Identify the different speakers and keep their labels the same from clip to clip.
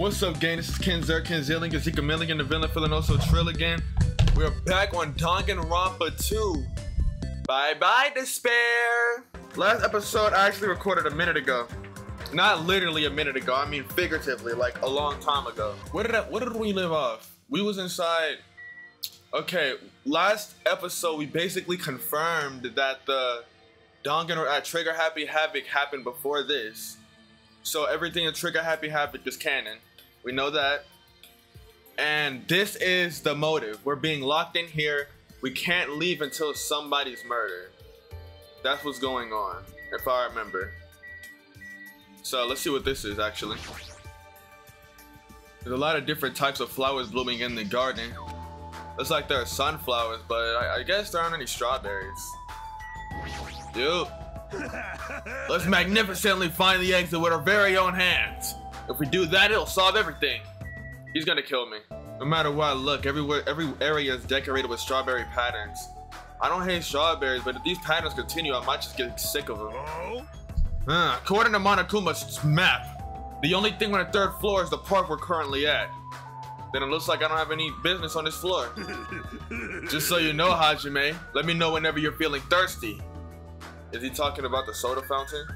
Speaker 1: What's up, gang? This is Ken Zer, Ken Zilling, Zika Milligan, the villain, feeling also trill again. We're back on Danganronpa 2. Bye bye, despair. Last episode I actually recorded a minute ago. Not literally a minute ago, I mean figuratively, like a long time ago. Where did I, where did we live off? We was inside. Okay, last episode we basically confirmed that the Danganronpa uh, Trigger Happy Havoc happened before this. So everything in Trigger Happy Havoc is canon. We know that. And this is the motive. We're being locked in here. We can't leave until somebody's murdered. That's what's going on, if I remember. So let's see what this is actually. There's a lot of different types of flowers blooming in the garden. Looks like there are sunflowers, but I, I guess there aren't any strawberries. Dude. Let's magnificently find the exit with our very own hands. If we do that, it'll solve everything. He's gonna kill me. No matter where I look, everywhere, every area is decorated with strawberry patterns. I don't hate strawberries, but if these patterns continue, I might just get sick of them. Uh, according to Monokuma's map, the only thing on the third floor is the park we're currently at. Then it looks like I don't have any business on this floor. just so you know, Hajime, let me know whenever you're feeling thirsty. Is he talking about the soda fountain?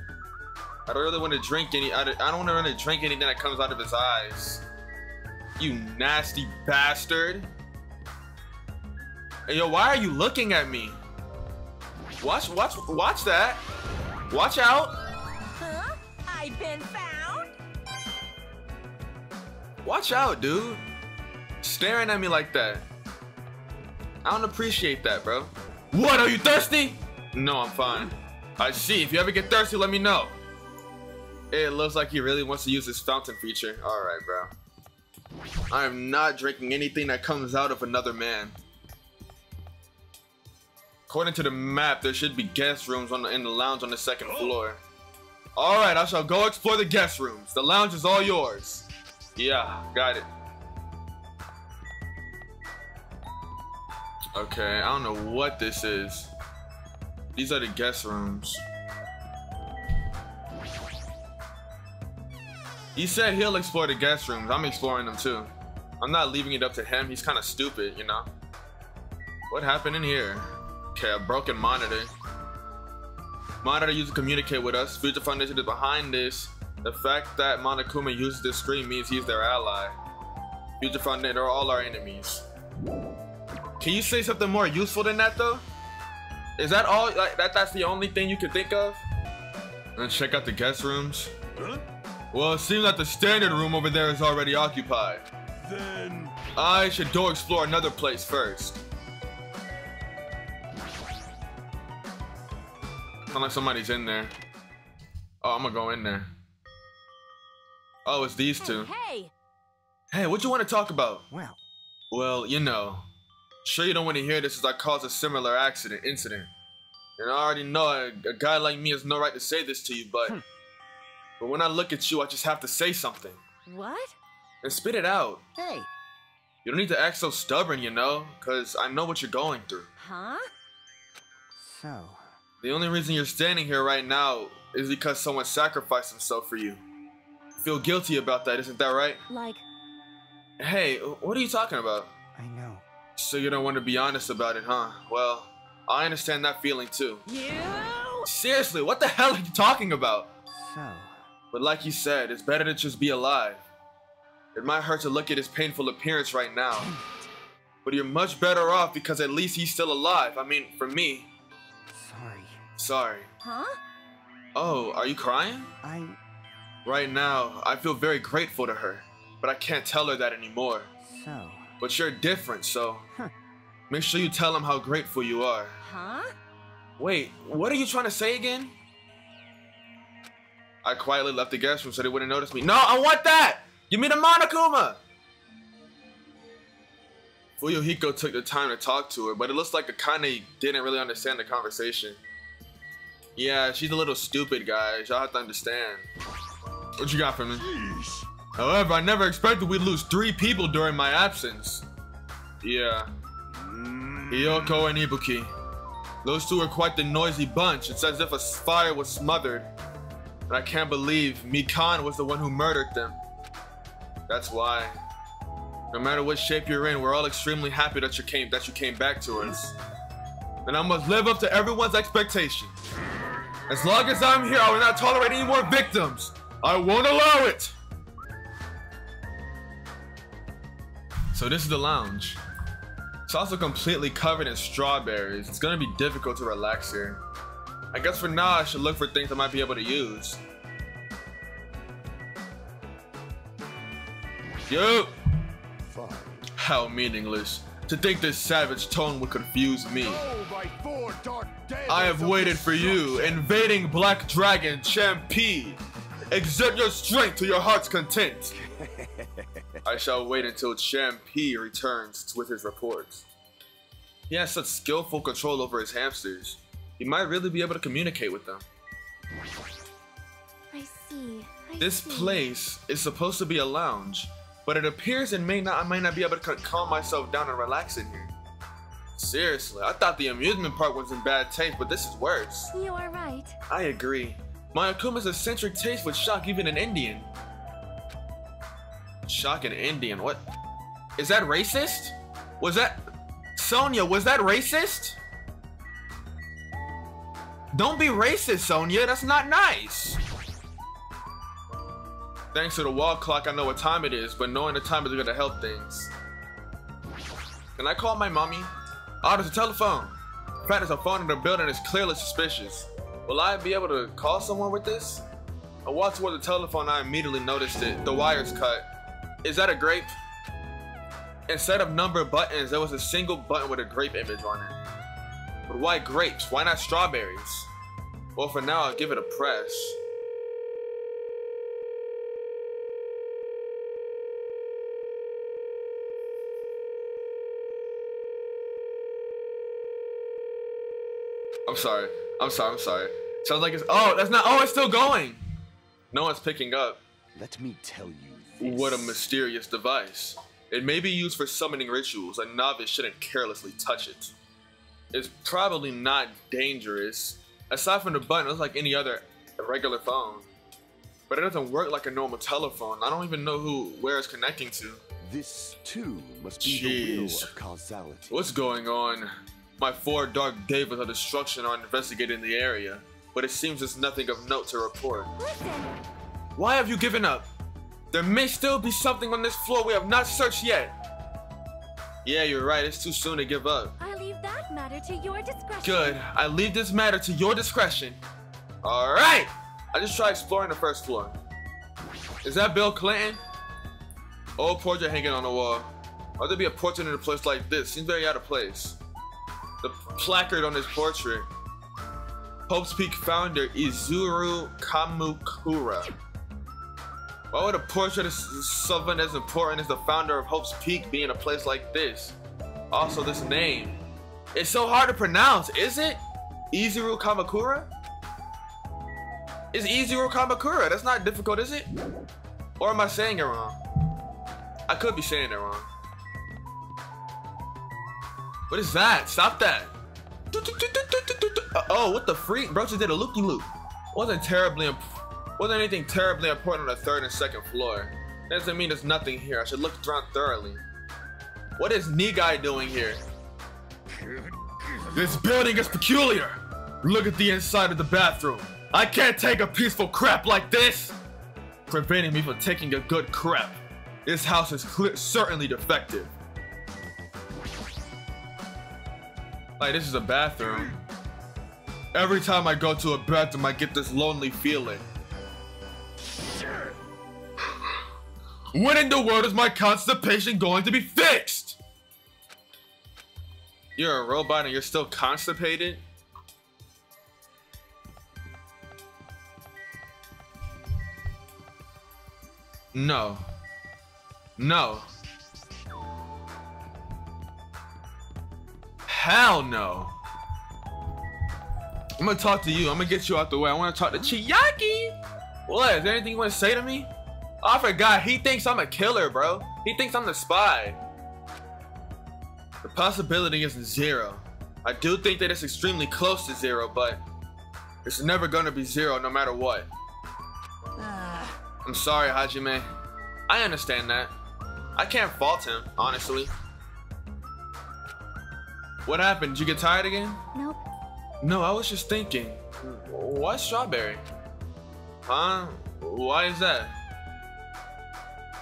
Speaker 1: I don't really want to drink any. I don't want to really drink anything that comes out of his eyes. You nasty bastard. Hey, yo, why are you looking at me? Watch, watch, watch that. Watch out.
Speaker 2: Huh? I've been found?
Speaker 1: Watch out, dude. Staring at me like that. I don't appreciate that, bro. What, are you thirsty? No, I'm fine. I see. If you ever get thirsty, let me know. It looks like he really wants to use his fountain feature. Alright, bro. I am not drinking anything that comes out of another man. According to the map, there should be guest rooms on the, in the lounge on the second oh. floor. Alright, I shall go explore the guest rooms. The lounge is all yours. Yeah, got it. Okay, I don't know what this is. These are the guest rooms. He said he'll explore the guest rooms. I'm exploring them too. I'm not leaving it up to him. He's kind of stupid, you know? What happened in here? Okay, a broken monitor. Monitor used to communicate with us. Future Foundation is behind this. The fact that Monokuma uses this screen means he's their ally. Future Foundation are all our enemies. Can you say something more useful than that though? Is that all? Like that? That's the only thing you can think of? Let's check out the guest rooms. Huh? Well, it seems like the standard room over there is already occupied. Then... I should go explore another place first. Sound like somebody's in there. Oh, I'm gonna go in there. Oh, it's these two.
Speaker 2: Hey!
Speaker 1: Hey, what you want to talk about?
Speaker 3: Well...
Speaker 1: Well, you know. Sure you don't want to hear this as I caused a similar accident, incident. And I already know a, a guy like me has no right to say this to you, but... Hmm. But when I look at you, I just have to say something.
Speaker 2: What?
Speaker 1: And spit it out.
Speaker 2: Hey.
Speaker 1: You don't need to act so stubborn, you know, because I know what you're going through.
Speaker 2: Huh?
Speaker 3: So.
Speaker 1: The only reason you're standing here right now is because someone sacrificed himself for you. Feel guilty about that, isn't that right?
Speaker 2: Like.
Speaker 1: Hey, what are you talking about?
Speaker 3: I know.
Speaker 1: So you don't want to be honest about it, huh? Well, I understand that feeling too.
Speaker 2: You?
Speaker 1: Seriously, what the hell are you talking about?
Speaker 3: So.
Speaker 1: But like you said, it's better to just be alive. It might hurt to look at his painful appearance right now. But you're much better off because at least he's still alive. I mean, for me.
Speaker 3: Sorry.
Speaker 1: Sorry.
Speaker 2: Huh?
Speaker 1: Oh, are you crying?
Speaker 3: I...
Speaker 1: Right now, I feel very grateful to her. But I can't tell her that anymore.
Speaker 3: So...
Speaker 1: But you're different, so...
Speaker 3: Huh.
Speaker 1: Make sure you tell him how grateful you are.
Speaker 2: Huh?
Speaker 1: Wait, what are you trying to say again? I quietly left the guest room so they wouldn't notice me. No, I want that! Give me the Monokuma! Fuyuhiko took the time to talk to her, but it looks like Akane didn't really understand the conversation. Yeah, she's a little stupid, guys. Y'all have to understand. What you got for me? Jeez. However, I never expected we'd lose three people during my absence. Yeah. Mm. Hiyoko and Ibuki. Those two are quite the noisy bunch. It's as if a fire was smothered. And I can't believe Mikan was the one who murdered them. That's why. No matter what shape you're in, we're all extremely happy that you came that you came back to us. And I must live up to everyone's expectation. As long as I'm here, I will not tolerate any more victims. I won't allow it. So this is the lounge. It's also completely covered in strawberries. It's gonna be difficult to relax here. I guess for now, I should look for things I might be able to use. Yo! How meaningless. To think this savage tone would confuse me. I have waited for you, invading Black Dragon Champy. Exert your strength to your heart's content. I shall wait until Champy returns with his reports. He has such skillful control over his hamsters. He might really be able to communicate with them.
Speaker 4: I see. I
Speaker 1: This
Speaker 4: see.
Speaker 1: place is supposed to be a lounge, but it appears and may not I might not be able to calm myself down and relax in here. Seriously, I thought the amusement park was in bad taste, but this is worse.
Speaker 4: You are right.
Speaker 1: I agree. Monokuma's eccentric taste would shock even an Indian. Shock an Indian? What? Is that racist? Was that... Sonia, was that racist? Don't be racist, Sonia. That's not nice. Thanks to the wall clock, I know what time it is, but knowing the time is gonna help things. Can I call my mommy? Oh, there's a telephone. In fact, there's a phone in the building that's clearly suspicious. Will I be able to call someone with this? I walked toward the telephone I immediately noticed it. The wire's cut. Is that a grape? Instead of number buttons, there was a single button with a grape image on it. But why grapes? Why not strawberries? Well, for now, I'll give it a press. I'm sorry. I'm sorry. I'm sorry. Sounds like it's. Oh, that's not. Oh, it's still going. No one's picking up.
Speaker 5: Let me tell you this.
Speaker 1: What a mysterious device. It may be used for summoning rituals. A novice shouldn't carelessly touch it. It's probably not dangerous. Aside from the button, it looks like any other regular phone. But it doesn't work like a normal telephone. I don't even know who where it's connecting to.
Speaker 5: This too must be the will of causality.
Speaker 1: What's going on? My four dark devas of destruction are investigating the area, but it seems there's nothing of note to report.
Speaker 4: Listen.
Speaker 1: Why have you given up? There may still be something on this floor we have not searched yet. Yeah, you're right. It's too soon to give up.
Speaker 4: To your discretion.
Speaker 1: Good. I leave this matter to your discretion. All right. I just tried exploring the first floor. Is that Bill Clinton? Old portrait hanging on the wall. Why'd there be a portrait in a place like this? Seems very out of place. The placard on this portrait. Hope's Peak founder Izuru Kamukura. Why would a portrait of someone as important as the founder of Hope's Peak be in a place like this? Also, this name. It's so hard to pronounce, is it? Izuru Kamakura? It's Izuru Kamakura. That's not difficult, is it? Or am I saying it wrong? I could be saying it wrong. What is that? Stop that. Uh, oh, what the freak? Bro just did a looky loop. Wasn't terribly wasn't anything terribly important on the third and second floor. That Doesn't mean there's nothing here. I should look around thoroughly. What is Nidai doing here? This building is peculiar. Look at the inside of the bathroom. I can't take a peaceful crap like this. Preventing me from taking a good crap. This house is certainly defective. Like this is a bathroom. Every time I go to a bathroom, I get this lonely feeling. When in the world is my constipation going to be fixed? You're a robot and you're still constipated? No. No. Hell no. I'm gonna talk to you. I'm gonna get you out the way. I wanna talk to Chiaki. What? Is there anything you wanna say to me? Oh, I forgot. He thinks I'm a killer, bro. He thinks I'm the spy. The possibility isn't zero. I do think that it's extremely close to zero, but it's never gonna be zero no matter what.
Speaker 2: Ah,
Speaker 1: I'm sorry, Hajime. I understand that. I can't fault him, honestly. What happened? Did you get tired again?
Speaker 4: Nope.
Speaker 1: No, I was just thinking. Why strawberry? Huh? Why is that?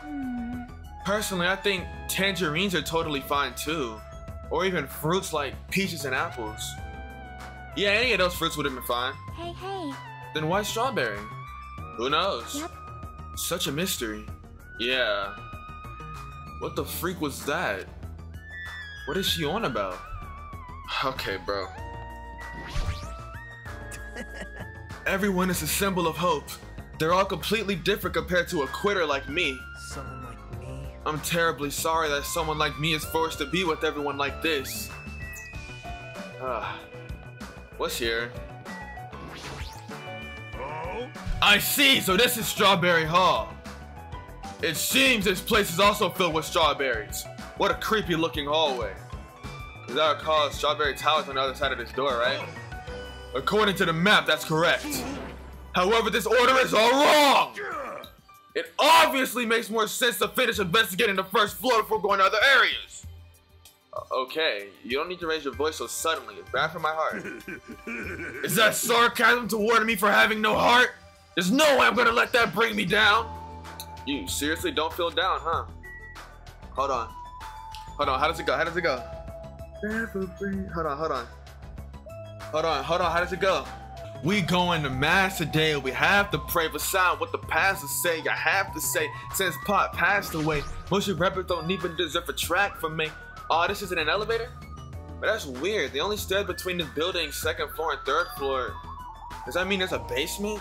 Speaker 4: Hmm.
Speaker 1: Personally, I think tangerines are totally fine too. Or even fruits like peaches and apples. Yeah, any of those fruits would have been fine.
Speaker 4: Hey, hey.
Speaker 1: Then why strawberry? Who knows?
Speaker 4: Yep.
Speaker 1: Such a mystery. Yeah. What the freak was that? What is she on about? Okay, bro. Everyone is a symbol of hope. They're all completely different compared to a quitter like me.
Speaker 3: Someone like me.
Speaker 1: I'm terribly sorry that someone like me is forced to be with everyone like this. Ah. What's here? I see, so this is Strawberry Hall. It seems this place is also filled with strawberries. What a creepy looking hallway. As I recall, Strawberry Tower's on the other side of this door, right? According to the map, that's correct. However, this order is all wrong! It obviously makes more sense to finish investigating the first floor before going to other areas. Uh, okay, you don't need to raise your voice so suddenly. It's bad for my heart. is that sarcasm to warn me for having no heart? There's no way I'm gonna let that bring me down. You seriously don't feel down, huh? Hold on. Hold on, how does it go? How does it go? Hold on, hold on. Hold on, hold on, how does it go? We going to mass today. We have to pray for. What the pastor say, I have to say. Since Pop passed away, most of rappers don't even deserve a track from me. Oh, this isn't an elevator? But that's weird. The only stairs between the building, second floor and third floor. Does that mean there's a basement?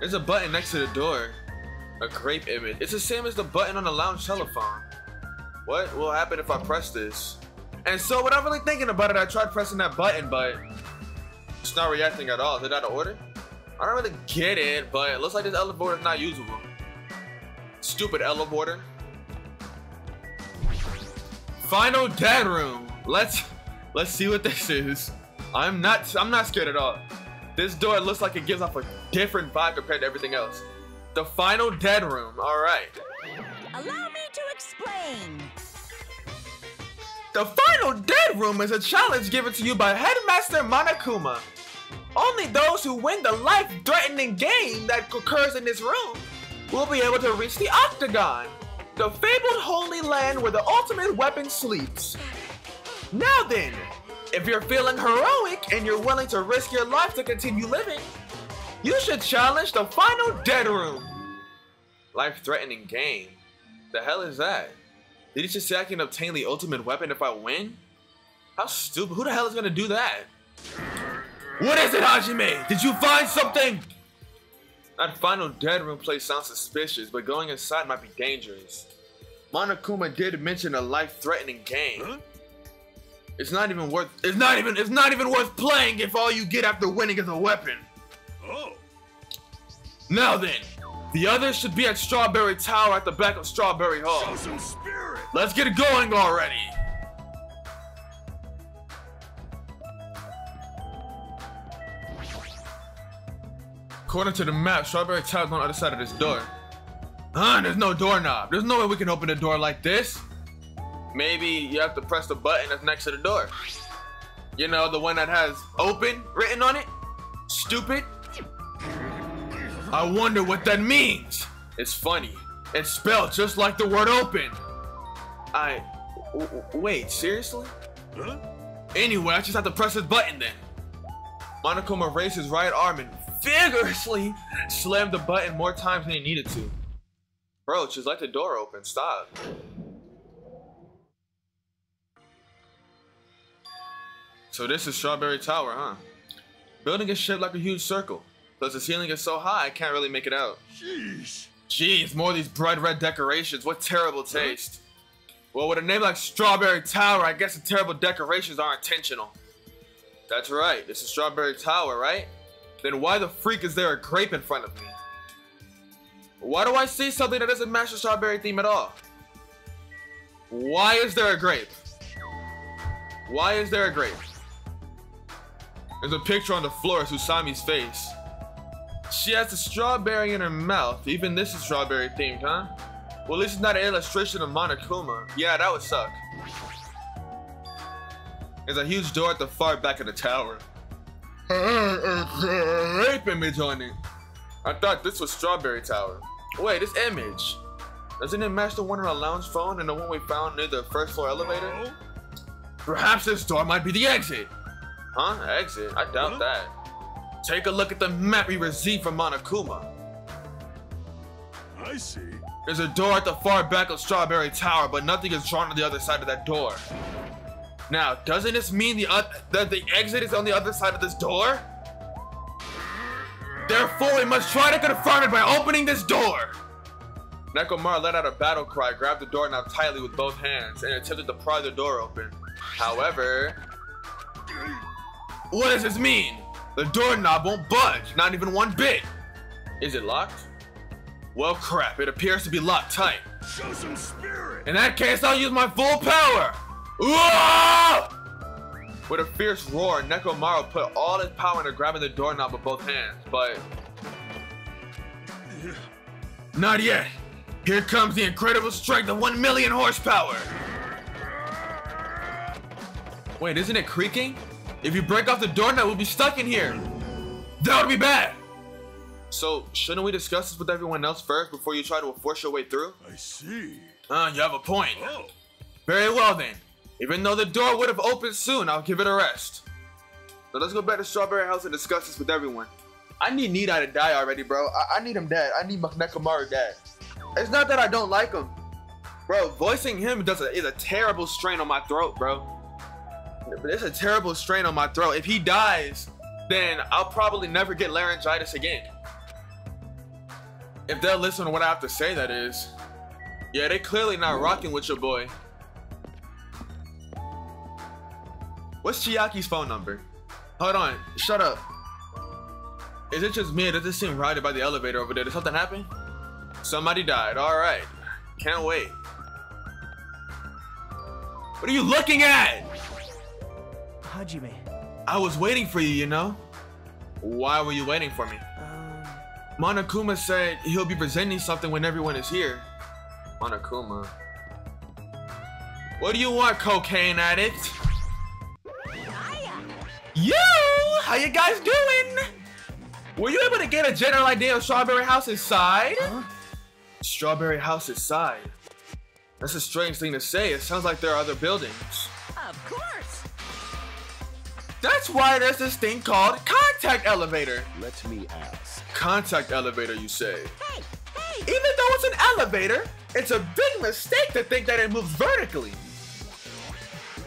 Speaker 1: There's a button next to the door. A grape image. It's the same as the button on the lounge telephone. What will happen if I press this? And so without really thinking about it, I tried pressing that button, but it's not reacting at all. Is it out of order? I don't really get it, but it looks like this elevator is not usable. Stupid elevator. Final dead room. Let's let's see what this is. I'm not I'm not scared at all. This door looks like it gives off a different vibe compared to everything else. The final dead room. All right.
Speaker 2: Allow me to explain.
Speaker 1: The final dead room is a challenge given to you by Headmaster Monokuma. Only those who win the life-threatening game that occurs in this room will be able to reach the Octagon, the fabled holy land where the ultimate weapon sleeps. Now then, if you're feeling heroic and you're willing to risk your life to continue living, you should challenge the final dead room. Life-threatening game? The hell is that? Did he just say I can obtain the ultimate weapon if I win? How stupid. Who the hell is gonna do that? What is it, Hajime? Did you find something? That final dead room place sounds suspicious, but going inside might be dangerous. Monokuma did mention a life-threatening game. Huh? It's not even worth it's not even it's not even worth playing if all you get after winning is a weapon.
Speaker 5: Oh.
Speaker 1: Now then, the others should be at Strawberry Tower at the back of Strawberry Hall. Let's get it going already. According to the map, Strawberry Tower's on the other side of this door. Huh, there's no doorknob. There's no way we can open a door like this. Maybe you have to press the button that's next to the door. You know, the one that has open written on it? Stupid. I wonder what that means. It's funny. It's spelled just like the word open. I. wait, seriously?
Speaker 5: Huh?
Speaker 1: Anyway, I just have to press this button then. Monokuma raised his right arm and vigorously slammed the button more times than he needed to. Bro, just let the door open. Stop. So this is Strawberry Tower, huh? Building is shaped like a huge circle. Plus the ceiling is so high I can't really make it out.
Speaker 5: Jeez.
Speaker 1: Jeez, more of these bright red decorations. What terrible taste. Well, with a name like Strawberry Tower, I guess the terrible decorations are intentional. That's right, this is Strawberry Tower, right? Then why the freak is there a grape in front of me? Why do I see something that doesn't match the strawberry theme at all? Why is there a grape? Why is there a grape? There's a picture on the floor of Susami's face. She has a strawberry in her mouth. Even this is strawberry themed, huh? Well, this is not an illustration of Monokuma. Yeah, that would suck. There's a huge door at the far back of the tower. Rape image on it. I thought this was Strawberry Tower. Wait, this image. Doesn't it match the one on our lounge phone and the one we found near the first floor elevator? Perhaps this door might be the exit. Huh? Exit? I doubt
Speaker 5: Huh?
Speaker 1: that. Take a look at the map we received from Monokuma.
Speaker 5: I see.
Speaker 1: There's a door at the far back of Strawberry Tower, but nothing is drawn to the other side of that door. Now, doesn't this mean the that the exit is on the other side of this door? Therefore, we must try to confirm it by opening this door. Nekomaru let out a battle cry, grabbed the doorknob tightly with both hands, and attempted to pry the door open. However, what does this mean? The doorknob won't budge, not even one bit. Is it locked? Well, crap, it appears to be locked tight.
Speaker 5: Show some spirit.
Speaker 1: In that case, I'll use my full power! Uah! With a fierce roar, Nekomaru put all his power into grabbing the doorknob with both hands, but... Not yet! Here comes the incredible strength of 1 million horsepower! Wait, isn't it creaking? If you break off the doorknob, we'll be stuck in here! That would be bad! So, shouldn't we discuss this with everyone else first before you try to force your way through?
Speaker 5: I see.
Speaker 1: Uh, you have a point.
Speaker 5: Oh,
Speaker 1: Very well then. Even though the door would have opened soon, I'll give it a rest. So let's go back to Strawberry House and discuss this with everyone. I need Nidai to die already, bro. I, I need him dead. I need Nekomaru dead. It's not that I don't like him. Bro, voicing him does a, is a terrible strain on my throat, bro. It's a terrible strain on my throat. If he dies, then I'll probably never get laryngitis again. If they'll listen to what I have to say, that is. Yeah, they clearly not rocking with your boy. What's Chiaki's phone number? Hold on, shut up. Is it just me or does it seem rowdy by the elevator over there? Did something happen? Somebody died, alright. Can't wait. What are you looking at?
Speaker 3: Hajime.
Speaker 1: I was waiting for you, you know? Why were you waiting for me?
Speaker 3: Um,
Speaker 1: Monokuma said he'll be presenting something when everyone is here. Monokuma. What do you want, cocaine addict?
Speaker 2: Hiya.
Speaker 1: You! How you guys doing? Were you able to get a general idea of Strawberry House's side?
Speaker 3: huh?
Speaker 1: Strawberry House's side. That's a strange thing to say. It sounds like there are other buildings.
Speaker 2: Of course.
Speaker 1: That's why there's this thing called contact elevator.
Speaker 5: let me ask.
Speaker 1: Contact elevator, you say?
Speaker 2: Hey, hey.
Speaker 1: Even though it's an elevator, it's a big mistake to think that it moves vertically.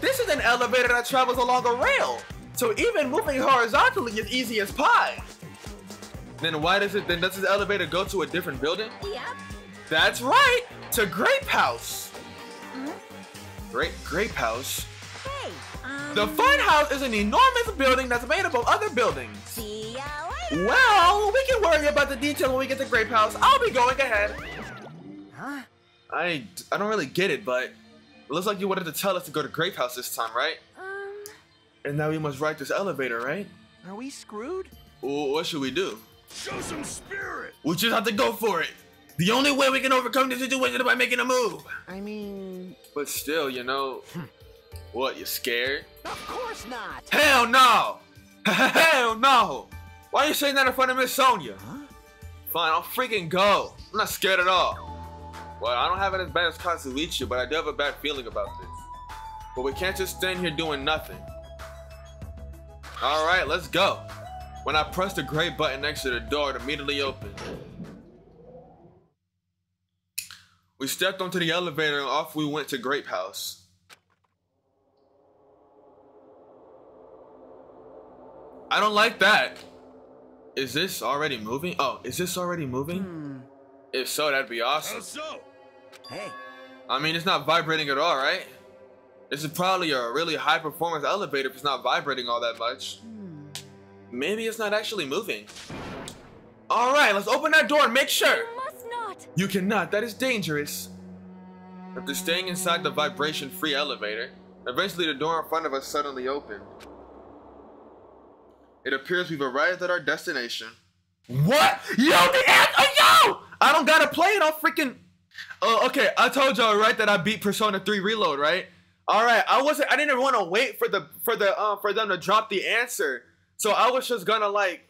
Speaker 1: This is an elevator that travels along a rail, so even moving horizontally is easy as pie. Then why does it? Then does this elevator go to a different building?
Speaker 2: Yep.
Speaker 1: That's right, to Grape House.
Speaker 2: Hmm?
Speaker 1: Great Grape House.
Speaker 2: Hey.
Speaker 1: The Fun House is an enormous building that's made up of other buildings.
Speaker 2: See ya later.
Speaker 1: Well, we can worry about the detail when we get to Grape House. I'll be going ahead.
Speaker 3: Huh?
Speaker 1: I, I don't really get it, but it looks like you wanted to tell us to go to Grape House this time, right?
Speaker 4: Um,
Speaker 1: And now we must ride this elevator, right?
Speaker 3: Are we screwed?
Speaker 1: Well, what should we do?
Speaker 5: Show some spirit.
Speaker 1: We just have to go for it. The only way we can overcome this situation is by making a move.
Speaker 3: I mean,
Speaker 1: But still, you know, what? You scared?
Speaker 3: of course not.
Speaker 1: Hell no! Hell no! Why are you saying that in front of Miss Sonia?
Speaker 3: Huh?
Speaker 1: Fine, I'll freaking go. I'm not scared at all. Well, I don't have it as bad as Kazuichi, but I do have a bad feeling about this. But we can't just stand here doing nothing. Alright, let's go. When I pressed the gray button next to the door, it immediately opened. We stepped onto the elevator and off we went to Grape House. I don't like that. Is this already moving? Oh, is this already moving?
Speaker 3: Hmm.
Speaker 1: If so, that'd be awesome.
Speaker 5: How so?
Speaker 3: Hey,
Speaker 1: I mean, it's not vibrating at all, right? This is probably a really high performance elevator if it's not vibrating all that much. Maybe it's not actually moving. All right, let's open that door and make sure.
Speaker 4: you must not.
Speaker 1: You cannot, that is dangerous. After staying inside the vibration free elevator, eventually the door in front of us suddenly opened. It appears we've arrived at our destination. What? Yo, the answer, yo! I don't gotta play it on freaking. Oh, okay. I told y'all right that I beat Persona 3 Reload, right? All right. I wasn't. I didn't even want to wait for the for the uh, for them to drop the answer, so I was just gonna like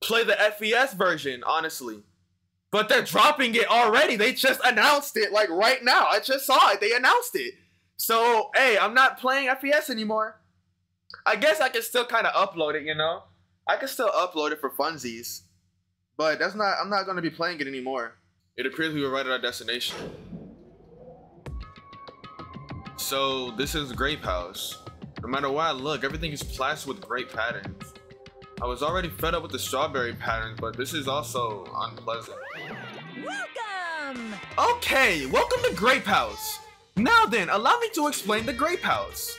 Speaker 1: play the FES version, honestly. But they're dropping it already. They just announced it like right now. I just saw it. They announced it. So hey, I'm not playing FES anymore. I guess I can still kind of upload it, you know. I can still upload it for funsies, but that's not. I'm not gonna be playing it anymore. It appears we were right at our destination. So this is Grape House. No matter where I look, everything is plastered with grape patterns. I was already fed up with the strawberry patterns, but this is also unpleasant.
Speaker 2: Welcome!
Speaker 1: Okay, welcome to Grape House. Now then, allow me to explain the Grape House.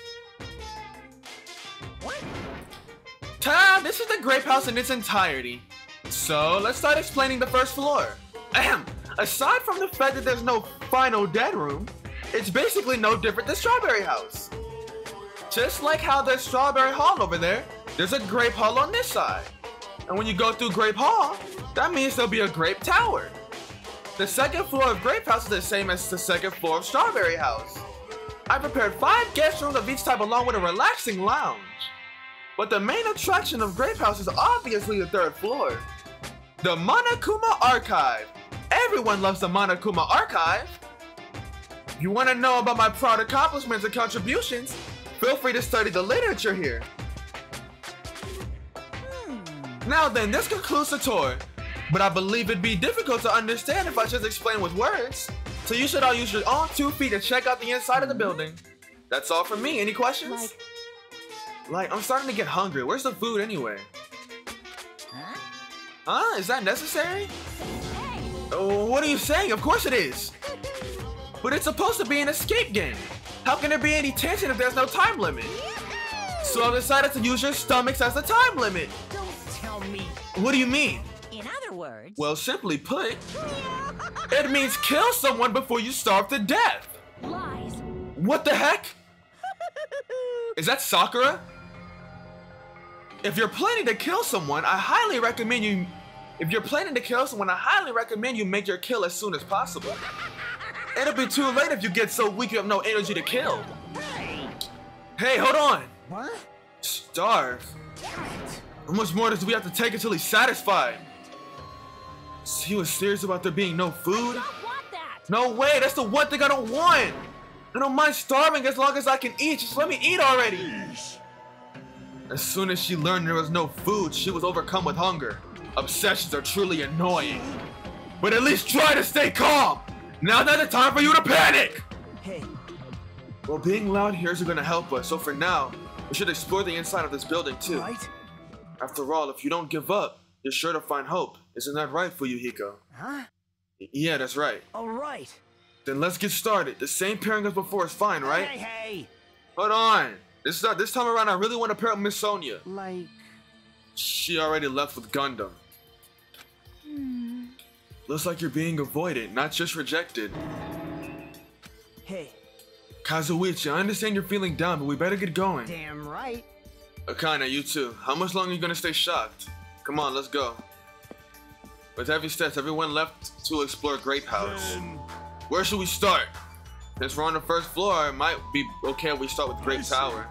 Speaker 1: Ta, this is the Grape House in its entirety. So, let's start explaining the first floor. Ahem. Aside from the fact that there's no final dead room, it's basically no different than Strawberry House. Just like how there's Strawberry Hall over there, there's a Grape Hall on this side. And when you go through Grape Hall, that means there'll be a Grape Tower. The second floor of Grape House is the same as the second floor of Strawberry House. I prepared five guest rooms of each type along with a relaxing lounge. But the main attraction of Grape House is obviously the third floor. The Monokuma Archive. Everyone loves the Monokuma Archive. You want to know about my proud accomplishments and contributions, feel free to study the literature here. Hmm. Now then, this concludes the tour, but I believe it'd be difficult to understand if I just explain with words. So you should all use your own two feet to check out the inside of the building. That's all from me. Any questions?
Speaker 2: Like,
Speaker 1: Like, I'm starting to get hungry. Where's the food anyway?
Speaker 2: huh?
Speaker 1: Huh? Is that necessary? Oh, what are you saying? Of course it is. But it's supposed to be an escape game. How can there be any tension if there's no time limit? So I've decided to use your stomachs as the time limit.
Speaker 3: Don't tell me.
Speaker 1: What do you mean?
Speaker 2: In other words,
Speaker 1: Well, simply put, it means kill someone before you starve to death.
Speaker 4: Lies.
Speaker 1: What the heck? Is that Sakura? If you're planning to kill someone, I highly recommend you. If you're planning to kill someone, I highly recommend you make your kill as soon as possible. It'll be too late if you get so weak you have no energy to kill.
Speaker 3: Hey.
Speaker 1: Hey, hold on.
Speaker 3: What?
Speaker 1: Starve. How much more does we have to take until he's satisfied? He was serious about there being no food?
Speaker 4: Don't want that.
Speaker 1: No way, that's the one thing I don't want. I don't mind starving as long as I can eat. Just let me eat already.
Speaker 5: Yeesh.
Speaker 1: As soon as she learned there was no food, she was overcome with hunger. Obsessions are truly annoying. But at least try to stay calm. Now's not the time for you to panic.
Speaker 3: Hey.
Speaker 1: Well, being loud here isn't gonna help us, so for now, we should explore the inside of this building too.
Speaker 3: Right?
Speaker 1: After all, if you don't give up, you're sure to find hope. Isn't that right Fuyuhiko?
Speaker 3: Huh?
Speaker 1: Yeah, that's right.
Speaker 3: All right.
Speaker 1: Then let's get started. The same pairing as before is fine, right?
Speaker 3: Hey, hey.
Speaker 1: Hold on. This uh, this time around, I really want to pair up Miss Sonia.
Speaker 3: Like.
Speaker 1: She already left with Gundham. Looks like you're being avoided, not just rejected.
Speaker 3: Hey.
Speaker 1: Kazuichi, I understand you're feeling down, but we better get going.
Speaker 3: Damn right.
Speaker 1: Akane, you too. How much longer are you gonna stay shocked? Come on, let's go. With heavy steps, everyone left to explore Grape House. Where should we start? Since we're on the first floor, it might be okay if we start with Grape Tower.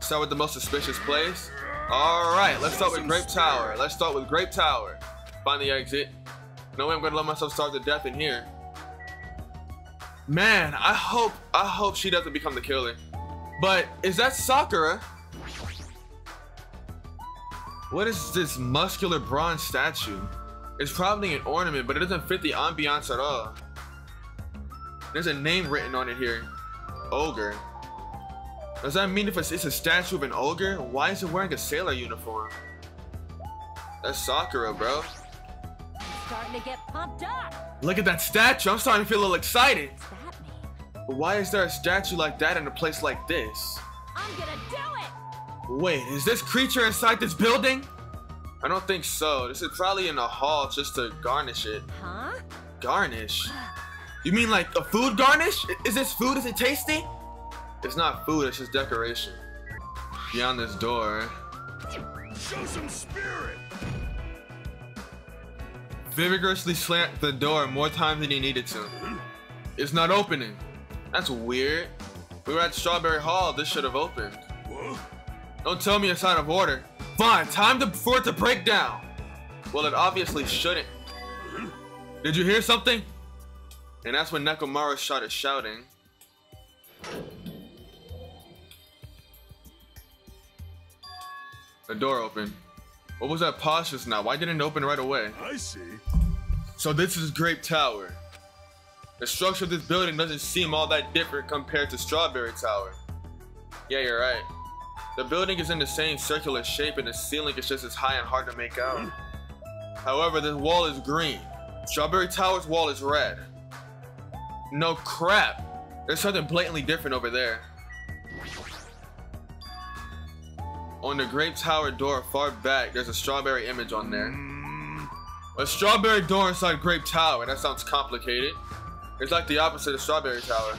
Speaker 1: Start with the most suspicious place? Alright, let's start with Grape Tower. Let's start with Grape Tower. Find the exit. No way I'm gonna let myself starve to death in here. Man, I hope I hope she doesn't become the killer. But is that Sakura? What is this muscular bronze statue? It's probably an ornament, but it doesn't fit the ambiance at all. There's a name written on it here. Ogre. Does that mean if it's, a statue of an ogre, why is it wearing a sailor uniform? That's Sakura, bro.
Speaker 4: Starting to get pumped up.
Speaker 1: Look at that statue. I'm starting to feel a little excited.
Speaker 4: What's that mean?
Speaker 1: But why is there a statue like that in a place like this?
Speaker 4: I'm gonna do it.
Speaker 1: Wait, is this creature inside this building? I don't think so. This is probably in a hall just to garnish it.
Speaker 2: huh?
Speaker 1: Garnish? You mean like a food garnish? Is this food? Is it tasty? It's not food, it's just decoration. Beyond this door.
Speaker 5: show some spirit.
Speaker 1: vigorously slammed the door more times than he needed to. It's not opening. That's weird. We were at Strawberry Hall. This should have opened.
Speaker 5: What?
Speaker 1: Don't tell me it's out of order. Fine, time to, for it to break down. Well, it obviously shouldn't. Did you hear something? And that's when Nekomaru started shouting. The door opened. What was that pause just now? Why didn't it open right away?
Speaker 5: I see.
Speaker 1: So this is Grape Tower. The structure of this building doesn't seem all that different compared to Strawberry Tower. Yeah, you're right. The building is in the same circular shape and the ceiling is just as high and hard to make out. However, this wall is green. Strawberry Tower's wall is red. No crap. There's something blatantly different over there. On the Grape Tower door far back, there's a strawberry image on there. A strawberry door inside Grape Tower. That sounds complicated. It's like the opposite of Strawberry Tower.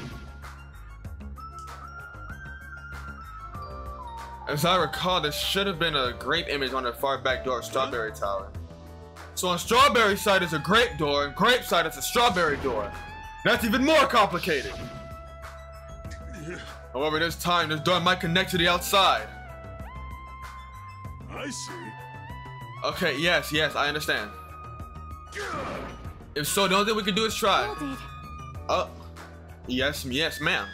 Speaker 1: As I recall, there should have been a grape image on the far back door of Strawberry Tower. So on Strawberry side is a grape door, and grape side is a strawberry door. That's even more complicated. However, this time, this door might connect to the outside.
Speaker 5: I see.
Speaker 1: Okay, yes, yes, I understand. If so, the only thing we can do is try.
Speaker 4: Hold it.
Speaker 1: Oh, yes, yes, ma'am.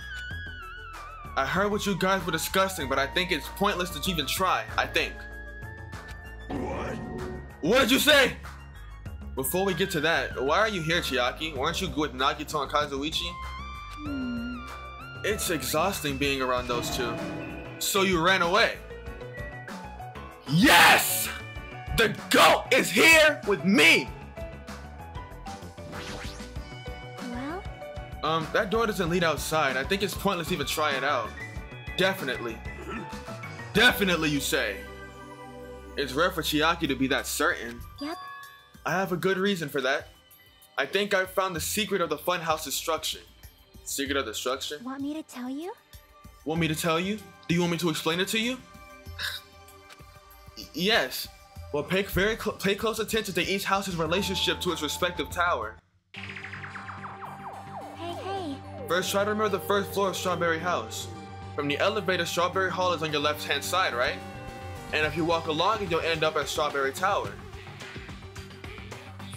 Speaker 1: I heard what you guys were discussing, but I think it's pointless to even try. I think.
Speaker 5: What?
Speaker 1: What did you say? Before we get to that, why are you here, Chiaki? Weren't you with Nagito and Kazuichi? It's exhausting being around those two. So you ran away. Yes! The GOAT is here with me! Um, that door doesn't lead outside. I think it's pointless to even try it out. Definitely. Definitely, you say. It's rare for Chiaki to be that certain.
Speaker 4: yep.
Speaker 1: I have a good reason for that. I think I found the secret of the funhouse destruction. Secret of destruction?
Speaker 4: Want me to tell you?
Speaker 1: Want me to tell you? Do you want me to explain it to you? Yes. Well, pay very cl- pay close attention to each house's relationship to its respective tower. First, try to remember the first floor of Strawberry House. From the elevator, Strawberry Hall is on your left-hand side, right? And if you walk along it, you'll end up at Strawberry Tower.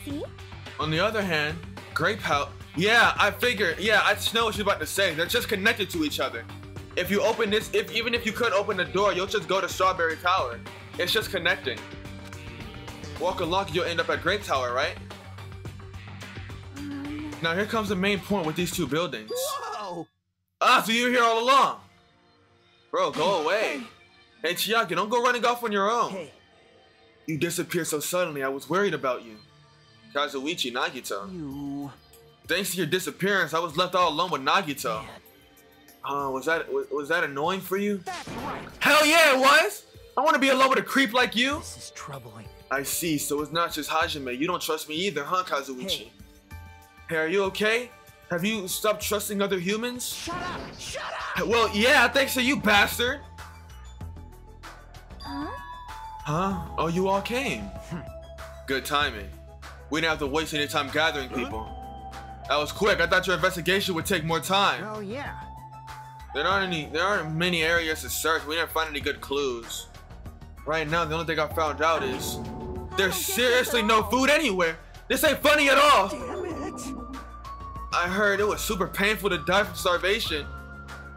Speaker 4: See?
Speaker 1: On the other hand, Grape House. Yeah, I figured. Yeah, I just know what you're about to say. They're just connected to each other. If you open this, if even if you could open the door, you'll just go to Strawberry Tower. It's just connecting. Walk along, you'll end up at Grape Tower, right? Now here comes the main point with these two buildings.
Speaker 3: Whoa!
Speaker 1: Ah, so you were here all along. Bro, go away. Hey, Chiaki, don't go running off on your own.
Speaker 3: Hey,
Speaker 1: You disappeared so suddenly, I was worried about you. Kazuichi Nagito.
Speaker 3: you.
Speaker 1: Thanks to your disappearance, I was left all alone with Nagito. Uh, was that was, was that annoying for you?
Speaker 3: right.
Speaker 1: Hell yeah, it was! I want to be alone with a creep like you.
Speaker 3: This is troubling.
Speaker 1: I see, so it's not just Hajime. You don't trust me either, huh, Kazuichi?
Speaker 3: Hey.
Speaker 1: Hey, are you okay? Have you stopped trusting other humans?
Speaker 3: Shut up! Shut up!
Speaker 1: Well, yeah, thanks to you, bastard.
Speaker 4: huh?
Speaker 1: Huh? Oh, you all came. Hmm. Good timing. We didn't have to waste any time gathering people. That was quick. I thought your investigation would take more time.
Speaker 3: Oh yeah.
Speaker 1: There aren't any. There aren't many areas to search. We didn't find any good clues. Right now, the only thing I found out is oh, there's seriously no food anywhere. This ain't funny at all. I heard it was super painful to die from starvation.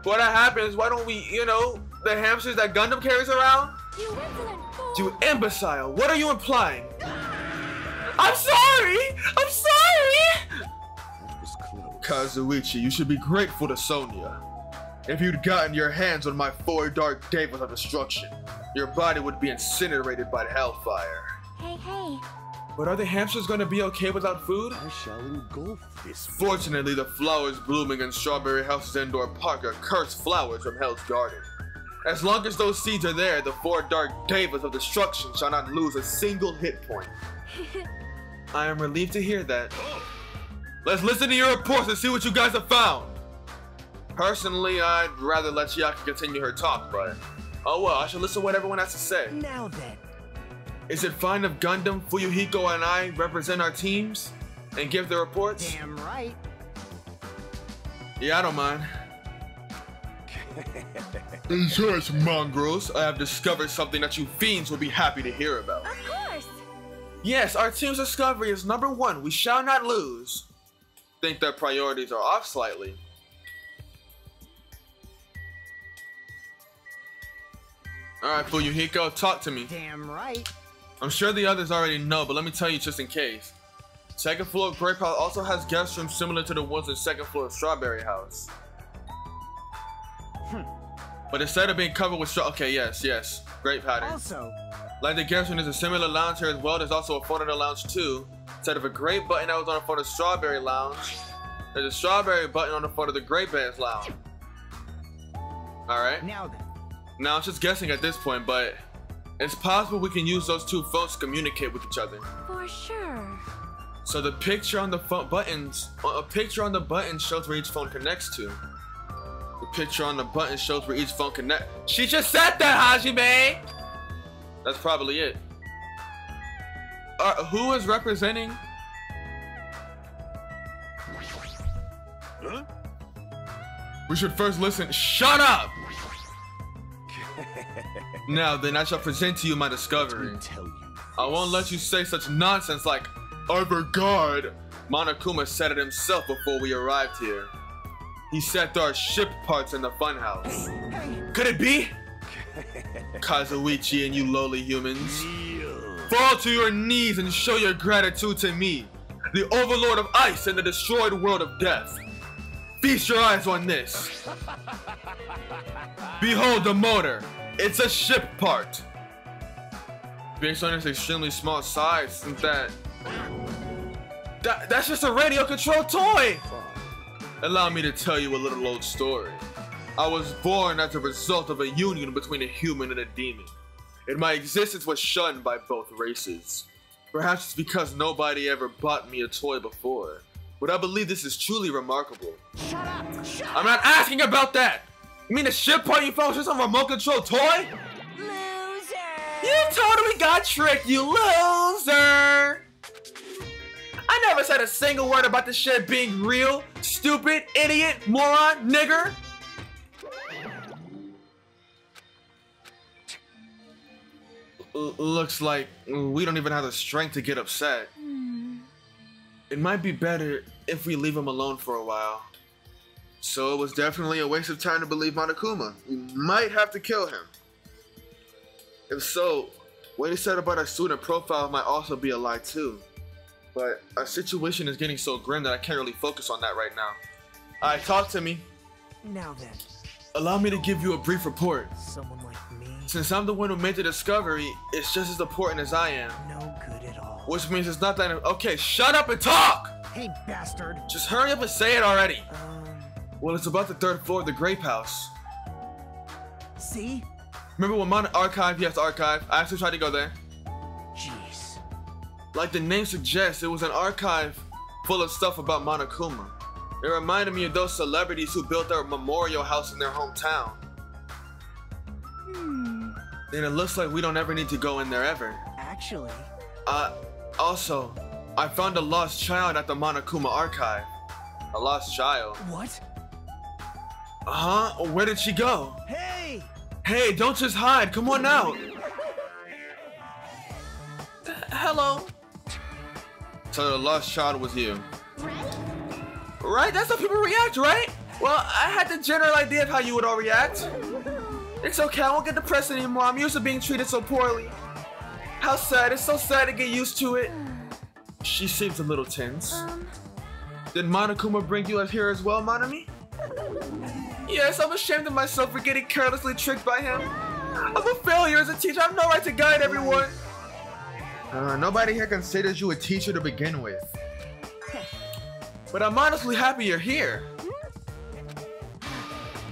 Speaker 1: What happens? Why don't we, you know, the hamsters that Gundham carries around?
Speaker 4: You insolent fool!
Speaker 1: You imbecile! What are you implying? I'm sorry! I'm sorry!
Speaker 5: That was close.
Speaker 1: Kazuichi, you should be grateful to Sonia. If you'd gotten your hands on my four dark devils of destruction, your body would be incinerated by the hellfire.
Speaker 4: Hey, hey.
Speaker 1: But are the hamsters gonna be okay without food?
Speaker 5: I shall engulf this.
Speaker 1: Fortunately, the flowers blooming in Strawberry House's indoor park are cursed flowers from Hell's Garden. As long as those seeds are there, the four dark devas of destruction shall not lose a single hit point. I am relieved to hear that. Let's listen to your reports and see what you guys have found. Personally, I'd rather let Chiaki continue her talk, but oh well, I should listen to what everyone has to say.
Speaker 3: Now then,
Speaker 1: Is it fine if Gundham, Fuyuhiko, and I represent our teams and give the reports?
Speaker 3: Damn right.
Speaker 1: Yeah, I don't mind. Yes, mongrels, I have discovered something that you fiends will be happy to hear about.
Speaker 4: Of course.
Speaker 1: Yes, our team's discovery is number one. We shall not lose. Think their priorities are off slightly. Alright, Fuyuhiko, talk to me.
Speaker 3: Damn right.
Speaker 1: I'm sure the others already know, but let me tell you just in case. Second floor of Grape House also has guest rooms similar to the ones in second floor of Strawberry House. Hmm. But instead of being covered with straw, okay, yes, yes, great pattern.
Speaker 3: Also,
Speaker 1: Like the guest room, there's a similar lounge here as well. There's also a phone in the lounge too. Instead of a grape button that was on the front of Strawberry Lounge, there's a strawberry button on the front of the Grape Bands Lounge. All right.
Speaker 3: now then.
Speaker 1: Now I'm just guessing at this point, but it's possible we can use those two phones to communicate with each other.
Speaker 4: For sure.
Speaker 1: So the picture on the phone buttons, a picture on the button shows where each phone connects to. The picture on the button shows where each phone connect. She just said that, Hajime. That's probably it. Uh, who is representing?
Speaker 5: Huh?
Speaker 1: We should first listen. Shut up. Now then, I shall present to you my discovery.
Speaker 5: You.
Speaker 1: I won't let you say such nonsense like, I forgot. Monokuma said it himself before we arrived here. He said our ship parts in the funhouse. Could it be? Kazuichi and you lowly humans. Fall to your knees and show your gratitude to me, the overlord of ice and the destroyed world of death. Feast your eyes on this. Behold the motor. It's a ship part. Based on its extremely small size, isn't that, that that's just a radio controlled toy. Allow me to tell you a little old story. I was born as a result of a union between a human and a demon, and my existence was shunned by both races. Perhaps it's because nobody ever bought me a toy before, but I believe this is truly remarkable.
Speaker 3: Shut up. Shut
Speaker 1: I'm not asking about that! You mean the ship part you found was just a remote control toy?
Speaker 2: Loser!
Speaker 1: You totally got tricked, you loser! I never said a single word about this shit being real, stupid, idiot, moron, nigger. L- looks like we don't even have the strength to get upset. Hmm. It might be better if we leave him alone for a while. So it was definitely a waste of time to believe Monokuma. We might have to kill him. If so, what he said about our student profile might also be a lie too. But our situation is getting so grim that I can't really focus on that right now. Alright, talk to me.
Speaker 3: Now then,
Speaker 1: Allow me to give you a brief report.
Speaker 3: someone like me,
Speaker 1: Since I'm the one who made the discovery, it's just as important as I am.
Speaker 3: no good at all.
Speaker 1: Which means it's not that. Okay, shut up and talk!
Speaker 3: Hey, bastard.
Speaker 1: Just hurry up and say it already.
Speaker 3: Um,
Speaker 1: Well, it's about the third floor of the Grape House.
Speaker 3: see?
Speaker 1: Remember when Mon Archive? Yes, Archive. I actually tried to go there.
Speaker 3: Jeez.
Speaker 1: Like the name suggests, it was an archive full of stuff about Monokuma. It reminded me of those celebrities who built their memorial house in their hometown.
Speaker 4: Hmm.
Speaker 1: And it looks like we don't ever need to go in there ever.
Speaker 3: Actually,
Speaker 1: Uh, also, I found a lost child at the Monokuma archive. A lost child?
Speaker 3: what?
Speaker 1: Uh huh? Where did she go?
Speaker 3: Hey!
Speaker 1: Hey, don't just hide. Come on out. Hello. So the lost child was you. Right? That's how people react, right? Well, I had the general idea of how you would all react. It's okay, I won't get depressed anymore. I'm used to being treated so poorly. How sad. It's so sad to get used to it. She seems a little tense.
Speaker 4: Um,
Speaker 1: Did Monokuma bring you up here as well, Monomi? Yes, I'm ashamed of myself for getting carelessly tricked by him. I'm a failure as a teacher. I have no right to guide everyone. Uh, nobody here considers you a teacher to begin with. But I'm honestly happy you're here.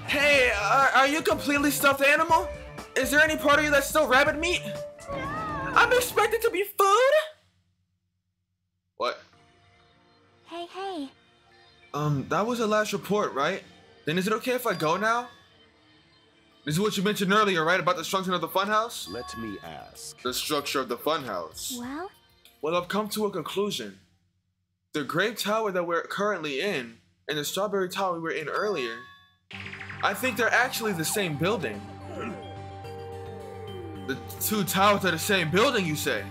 Speaker 1: Hey, are, are you a completely stuffed animal? Is there any part of you that's still rabbit meat? I'm expected to be food? What?
Speaker 4: hey, hey.
Speaker 1: Um, that was the last report, right? Then is it okay if I go now? This is what you mentioned earlier, right? About the structure of the funhouse?
Speaker 5: Let me ask.
Speaker 1: The structure of the funhouse.
Speaker 4: Well,
Speaker 1: Well, I've come to a conclusion. The Grape Tower that we're currently in and the Strawberry Tower we were in earlier, I think they're actually the same building. The two towers are the same building, you say?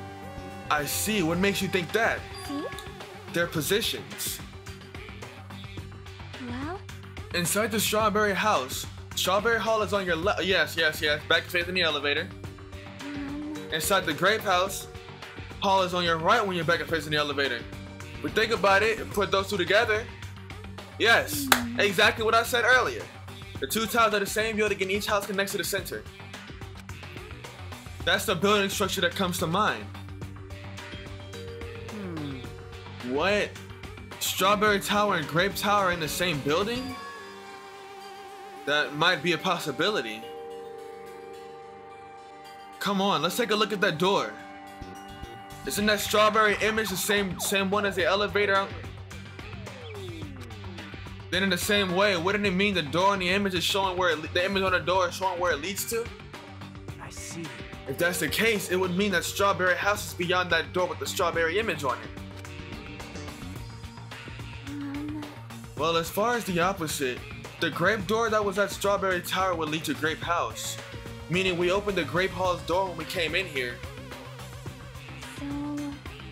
Speaker 1: I see. What makes you think that?
Speaker 4: see?
Speaker 1: Their positions. Inside the Strawberry House, Strawberry Hall is on your left. Yes, yes, yes. Back facing the elevator. Inside the Grape House, Hall is on your right when you're back and facing the elevator. But think about it and put those two together. Yes, mm-hmm. exactly what I said earlier. The two towers are the same building and each house connects to the center. That's the building structure that comes to mind. Hmm. What? Strawberry Tower and Grape Tower in the same building? That might be a possibility. Come on, let's take a look at that door. Isn't that strawberry image the same same one as the elevator? Then in the same way, wouldn't it mean the door and the image is showing where it, the image on the door is showing where it leads to?
Speaker 3: I see.
Speaker 1: If that's the case, it would mean that strawberry house is beyond that door with the strawberry image on it.
Speaker 4: um,
Speaker 1: Well, as far as the opposite, the grape door that was at Strawberry Tower would lead to Grape House. Meaning we opened the Grape Hall's door when we came in here.
Speaker 4: so,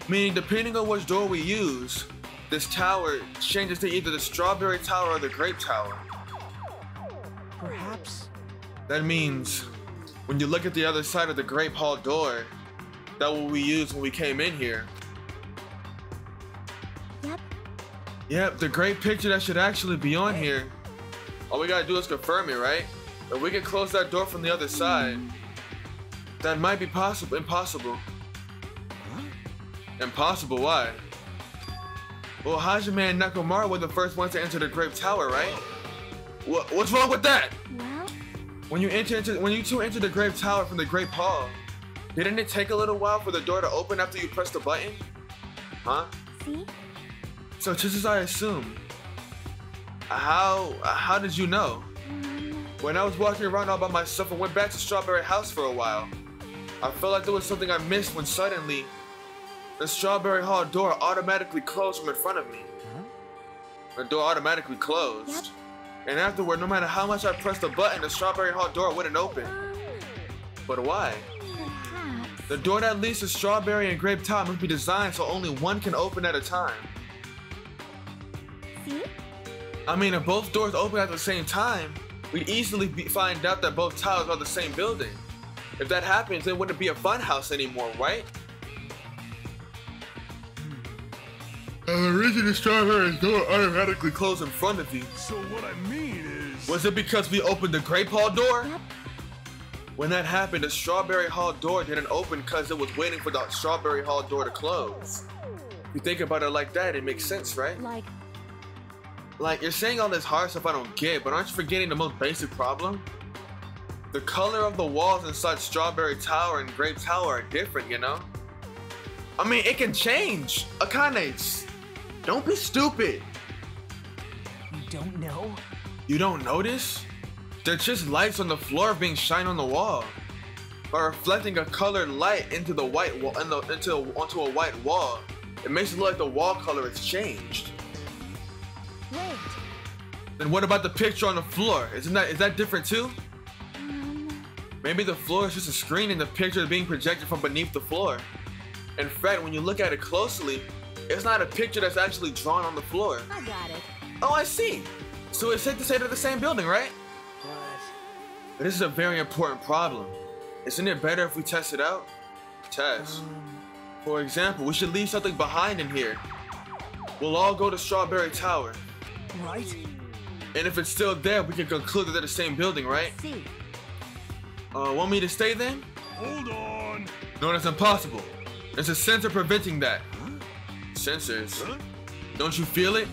Speaker 1: Meaning depending on which door we use, this tower changes to either the Strawberry Tower or the Grape Tower.
Speaker 3: Perhaps.
Speaker 1: That means when you look at the other side of the Grape Hall door, that what we used when we came in here.
Speaker 4: yep,
Speaker 1: Yep, the great picture that should actually be on here. All we gotta do is confirm it, right? If we can close that door from the other side, that might be possible. Impossible. Impossible? Why? Well, Hajime and Nekomaru were the first ones to enter the Grape Tower, right? What, what's wrong with that?
Speaker 4: well,
Speaker 1: When you enter into, when you two entered the Grape Tower from the Grape Hall, didn't it take a little while for the door to open after you pressed the button? Huh?
Speaker 4: see?
Speaker 1: So just as I assumed, how how did you know? When I was walking around all by myself and went back to Strawberry House for a while, I felt like there was something I missed when suddenly the Strawberry Hall door automatically closed from in front of me. The door automatically closed.
Speaker 4: Yep.
Speaker 1: And afterward, no matter how much I pressed the button, the Strawberry Hall door wouldn't open. But why?
Speaker 4: perhaps,
Speaker 1: The door that leads to Strawberry and Grape Tower must be designed so only one can open at a time.
Speaker 4: see?
Speaker 1: I mean, if both doors open at the same time, we'd easily be, find out that both towers are the same building. If that happens, it wouldn't be a fun house anymore, right? Hmm. And the reason the strawberry door automatically closed in front of you
Speaker 5: So what I mean is.
Speaker 1: was it because we opened the grape hall door? When that happened, the strawberry hall door didn't open because it was waiting for the strawberry hall door to close. If you think about it like that, it makes sense, right?
Speaker 4: like,
Speaker 1: Like, you're saying all this hard stuff I don't get, but aren't you forgetting the most basic problem? The color of the walls inside Strawberry Tower and Grape Tower are different, you know? I mean, it can change. Akane, don't be stupid.
Speaker 3: You don't know?
Speaker 1: You don't notice? They're just lights on the floor being shined on the wall. By reflecting a colored light into the white wall, into, into onto a white wall, it makes it look like the wall color has changed.
Speaker 4: Wait,
Speaker 1: Then what about the picture on the floor? Isn't that is that different too?
Speaker 4: um,
Speaker 1: Maybe the floor is just a screen and the picture is being projected from beneath the floor. In fact, when you look at it closely, it's not a picture that's actually drawn on the floor.
Speaker 2: I got it.
Speaker 1: Oh, I see. So it's safe to say they're the same building, right?
Speaker 3: But.
Speaker 1: But this is a very important problem. Isn't it better if we test it out? Test.
Speaker 3: Um,
Speaker 1: For example, we should leave something behind in here. We'll all go to Strawberry Tower.
Speaker 3: right?
Speaker 1: And if it's still there, we can conclude that they're the same building, right?
Speaker 2: See.
Speaker 1: Uh, want me to stay then?
Speaker 5: Hold on.
Speaker 1: No, that's impossible. There's a sensor preventing that. Sensors?
Speaker 5: Huh?
Speaker 1: Don't you feel it?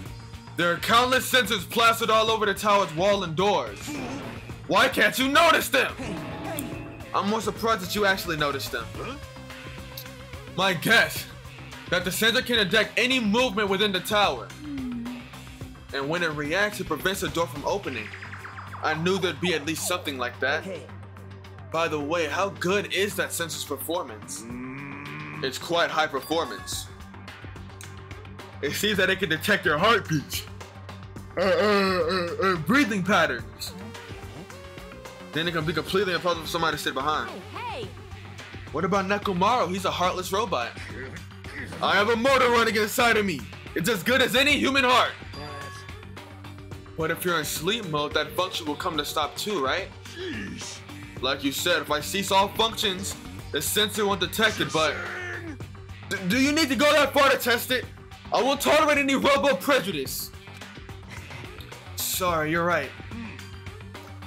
Speaker 1: There are countless sensors plastered all over the tower's wall and doors. Why can't you notice them? I'm more surprised that you actually noticed them.
Speaker 5: Huh?
Speaker 1: My guess that the sensor can detect any movement within the tower. And when it reacts, it prevents the door from opening. I knew there'd be at least something like that. By the way, how good is that sensor's performance? It's quite high performance. It seems that it can detect your heartbeat, uh, uh, uh, uh, breathing patterns. Then it can be completely impossible for somebody to sit behind.
Speaker 2: Hey, hey!
Speaker 1: What about Nekomaru? He's a heartless robot. I have a motor running inside of me. It's as good as any human heart. But if you're in sleep mode, that function will come to stop too, right?
Speaker 5: Jeez.
Speaker 1: Like you said, if I cease all functions, the sensor won't detect it, but... D- do you need to go that far to test it? I won't tolerate any robo prejudice. Sorry, you're right.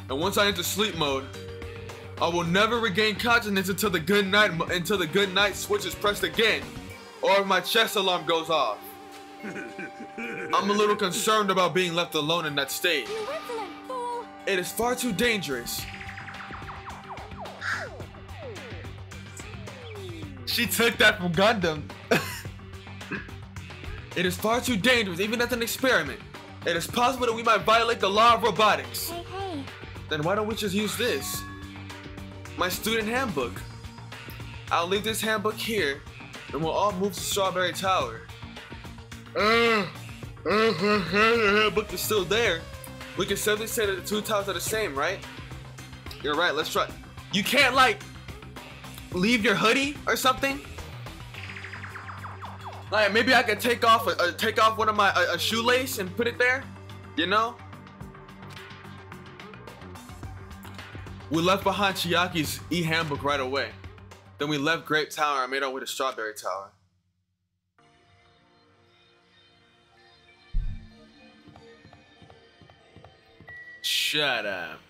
Speaker 1: And once I enter sleep mode, I will never regain consciousness until the good night until the good night switch is pressed again, or if my chest alarm goes off. I'm a little concerned about being left alone in that state.
Speaker 4: You insolent fool!
Speaker 1: It is far too dangerous. She took that from Gundham. it is far too dangerous, even as an experiment. It is possible that we might violate the law of robotics.
Speaker 4: Hey, hey!
Speaker 1: Then why don't we just use this? My student handbook. I'll leave this handbook here, and we'll all move to Strawberry Tower. Uh, Mm-hmm, the handbook is still there. We can safely say that the two towers are the same, right? You're right, let's try. You can't, like, leave your hoodie or something? Like, maybe I could take off a, a take off one of my a, a shoelace and put it there, you know? We left behind Chiaki's e-handbook right away. Then we left Grape Tower and made our way to Strawberry Tower. Shut up.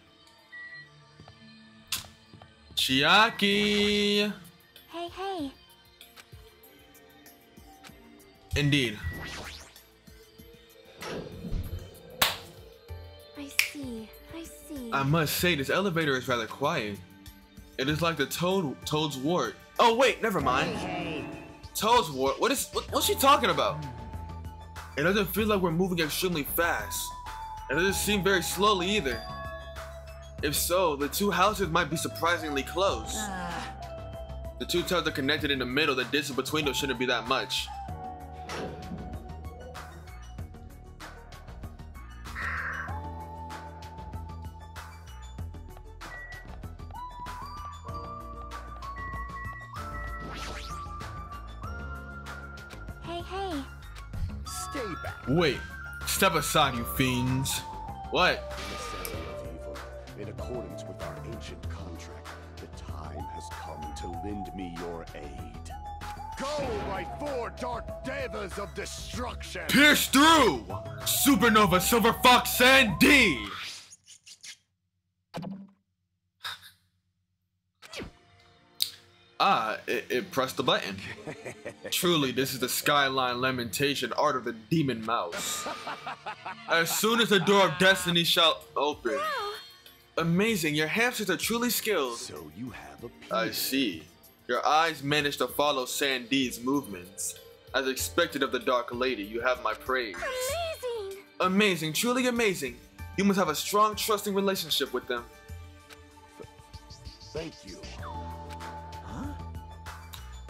Speaker 1: Chiaki!
Speaker 4: Hey, hey!
Speaker 1: Indeed.
Speaker 4: I see, I see.
Speaker 1: I must say, this elevator is rather quiet. It is like the Toad Toad's Wart. Oh wait, never mind.
Speaker 3: hey!
Speaker 1: Toad's Wart. What is what, what's she talking about? It doesn't feel like we're moving extremely fast. It doesn't seem very slowly either. If so, the two houses might be surprisingly close.
Speaker 3: Ah,
Speaker 1: The two towers are connected in the middle. The distance between them shouldn't be that much.
Speaker 4: Hey, hey!
Speaker 5: Stay back.
Speaker 1: Wait, step aside, you fiends. What?
Speaker 5: Emissary of evil. In accordance with our ancient contract, the time has come to lend me your aid. Go, my four dark devas of destruction!
Speaker 1: Pierce through! Supernova Silver Fox Sandy! Ah, it, it pressed the button. Truly, this is the Skyline Lamentation art of the Demon Mouse. As soon as the door of destiny shall open. Amazing, your hamsters are truly skilled.
Speaker 5: So you have a
Speaker 1: I see. Your eyes manage to follow Sandy's movements. As expected of the Dark Lady, you have my praise.
Speaker 4: Amazing!
Speaker 1: Amazing, truly amazing. You must have a strong, trusting relationship with them.
Speaker 5: Thank you. Huh?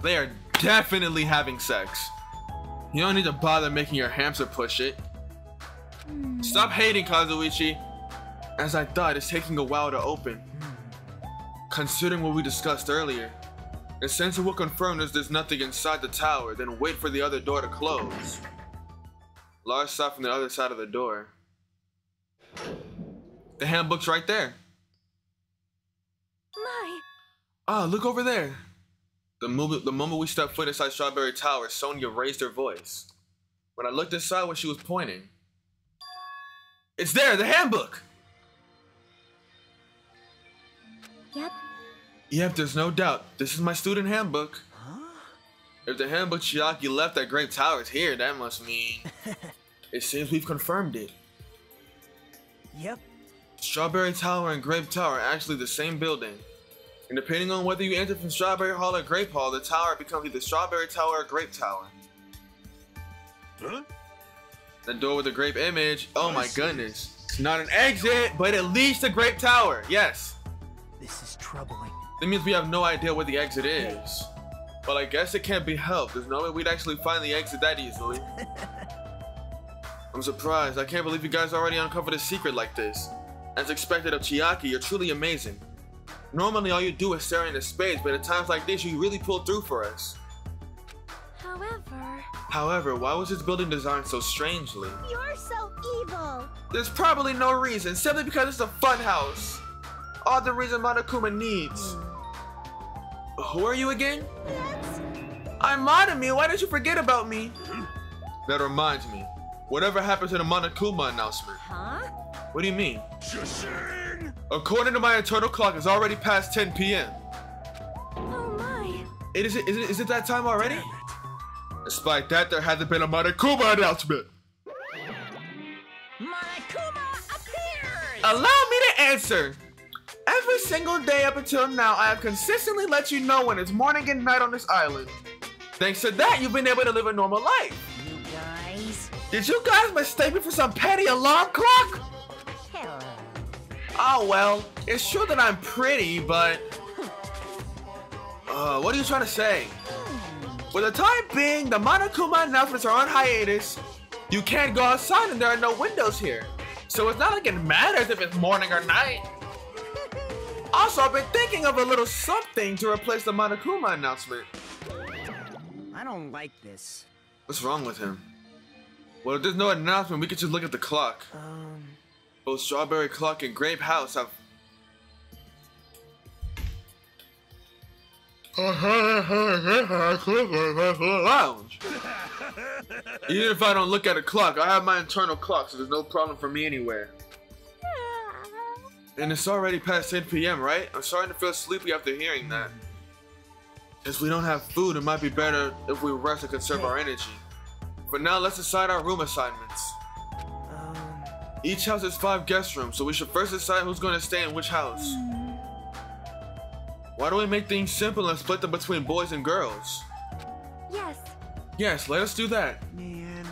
Speaker 1: They are definitely having sex. You don't need to bother making your hamster push it. Stop hating, Kazuichi. As I thought, it's taking a while to open. Considering what we discussed earlier, the sensor will confirm that there's nothing inside the tower, then wait for the other door to close. Lars saw from the other side of the door. The handbook's right there.
Speaker 4: My!
Speaker 1: Ah, look over there. The moment, the moment we stepped foot inside Strawberry Tower, Sonia raised her voice. When I looked inside where she was pointing, it's there, the handbook!
Speaker 4: Yep,
Speaker 1: Yep, there's no doubt. This is my student handbook. If the handbook Chiaki left at Grape Tower is here, that must mean it seems we've confirmed it.
Speaker 3: yep.
Speaker 1: Strawberry Tower and Grape Tower are actually the same building. And depending on whether you enter from Strawberry Hall or Grape Hall, the tower becomes either Strawberry Tower or Grape Tower.
Speaker 5: Huh?
Speaker 1: The door with the grape image. Oh
Speaker 5: I
Speaker 1: my
Speaker 5: see.
Speaker 1: goodness. It's not an exit, but at least a Grape Tower. Yes.
Speaker 3: This is troubling.
Speaker 1: That means we have no idea where the exit is. But I guess it can't be helped. There's no way we'd actually find the exit that easily. I'm surprised. I can't believe you guys already uncovered a secret like this. As expected of Chiaki, you're truly amazing. Normally, all you do is stare into space, but at times like this, you really pull through for us.
Speaker 4: However,
Speaker 1: However, why was this building designed so strangely?
Speaker 4: you're so evil.
Speaker 1: There's probably no reason, simply because it's a fun house. All the reason Monokuma needs. Hmm. Who are you again?
Speaker 4: That's
Speaker 1: I'm Monomi, why did you forget about me? That reminds me. Whatever happened to the Monokuma announcement?
Speaker 2: Huh?
Speaker 1: What do you mean? According to my internal clock, it's already past 10 p.m.
Speaker 4: oh my.
Speaker 1: It is, it, is, it, is it that time already? Despite that, there hasn't been a Monokuma announcement.
Speaker 2: Monokuma appears!
Speaker 1: Allow me to answer. Every single day up until now, I have consistently let you know when it's morning and night on this island. Thanks to that, you've been able to live a normal life.
Speaker 2: you guys.
Speaker 1: Did you guys mistake me for some petty alarm clock? Oh well, it's true that I'm pretty, but... Uh, what are you trying to say? For the time being, the Monokuma announcements are on hiatus. You can't go outside and there are no windows here. So it's not like it matters if it's morning or night. Also, I've been thinking of a little something to replace the Monokuma announcement.
Speaker 3: I don't like this.
Speaker 1: What's wrong with him? Well, if there's no announcement, we could just look at the clock.
Speaker 3: Um,
Speaker 1: Both Strawberry Clock and Grape House have. Lounge. Even if I don't look at a clock, I have my internal clock, so there's no problem for me anywhere. And it's already past 10 p.m., right? I'm starting to feel sleepy after hearing that. Since we don't have food, it might be better if we rest and conserve our energy. But now, let's decide our room assignments. Each house has five guest rooms, so we should first decide who's going to stay in which house. Why don't we make things simple and split them between boys and girls?
Speaker 4: Yes.
Speaker 1: Yes, let us do that.
Speaker 3: man.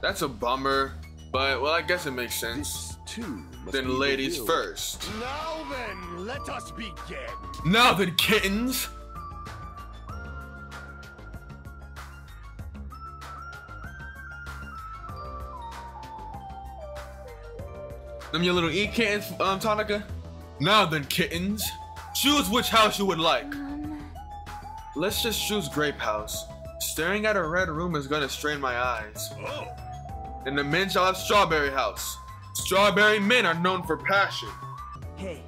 Speaker 1: That's a bummer, but well, I guess it makes sense.
Speaker 5: This too
Speaker 1: Then ladies
Speaker 5: revealed.
Speaker 1: first.
Speaker 5: Now then, let us begin.
Speaker 1: Now then, kittens! Them your little e kittens, um, Tonica? Now then, kittens. Choose which house you would like.
Speaker 4: Um,
Speaker 1: Let's just choose Grape House. Staring at a red room is gonna strain my eyes. Oh. And the men shall have Strawberry House. Strawberry men are known for passion.
Speaker 3: Hey,